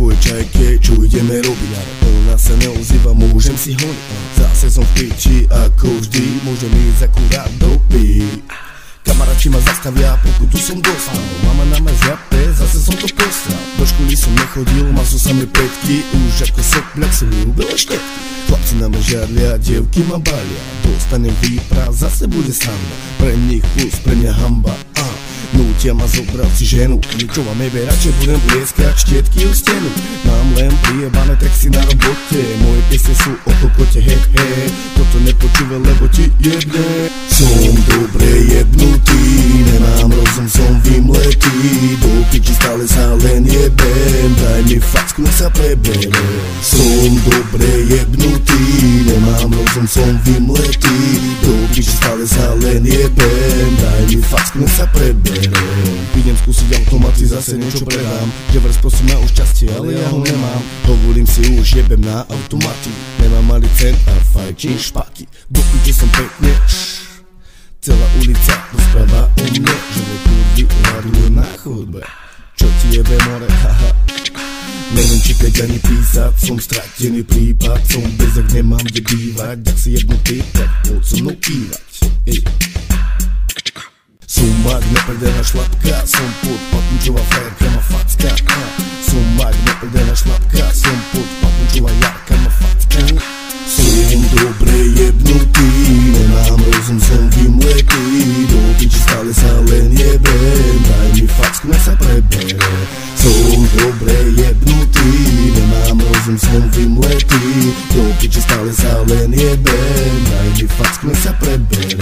tvoje čajke, čo ideme robiť. Ona sa neozýva, môžem si honiť Zase som v piči, ako vždy Môžem ísť akurát do pí Kamaráti ma zastavia, pokutu som dostal. Mama na ma zjape, zase som to postral. Do školy som nechodil, mal som samé petky Už ako sopľak som ľúbil štetky Chlapci na ma žiarlia, dievky ma balia. Dostanem výprav, zase bude sranda Pre nich plus, pre mňa hamba Nutia ma zobrať si ženu Ničo vám nebe, radšej budem blieskať štietky o stenu. Mám len priebané texty na robote Moje piesne sú o kokote, he he. Toto nepočúva, lebo ti jebne Som dobre jebnutý Nemám rozum, som vymletý. Do piči stále sa len jebem Daj mi facku, sa preberem Som dobre jebnutý Nemám rozum, som vymletý. Do piči stále sa len jebem Facku, sa preberem Idem skúsiť automaty, zase niečo predám. Že vrz prosím ma už šťastie, ale ja ho nemám. Hovorím si už, jebem na automaty. Nemám malý cent a fajčím špaky. Do som pekne, Celá ulica rozpráva o mne Že ve kurvy hľadujú na chodbe. Čo ti jebe more, haha Neviem čítať ani písať, som stratený prípad. Som bez ak nemám kde bývať. Ak si jednu ty, tak poď so mnou kývať Ej не Непределна шлапка, сам сум пут, потмучила фейерка мафацка Сумак, непределна шлапка, сум пут, потмучила ярка мафацка Сум добре єбнути, не нам розум сам вім леки Доки чи стали сален єбем, дай мі фацку не се пребе Сум добре єбнути, не нам розум сам вім леки Доки чи стали сален єбем, дай мі фацку не се пребе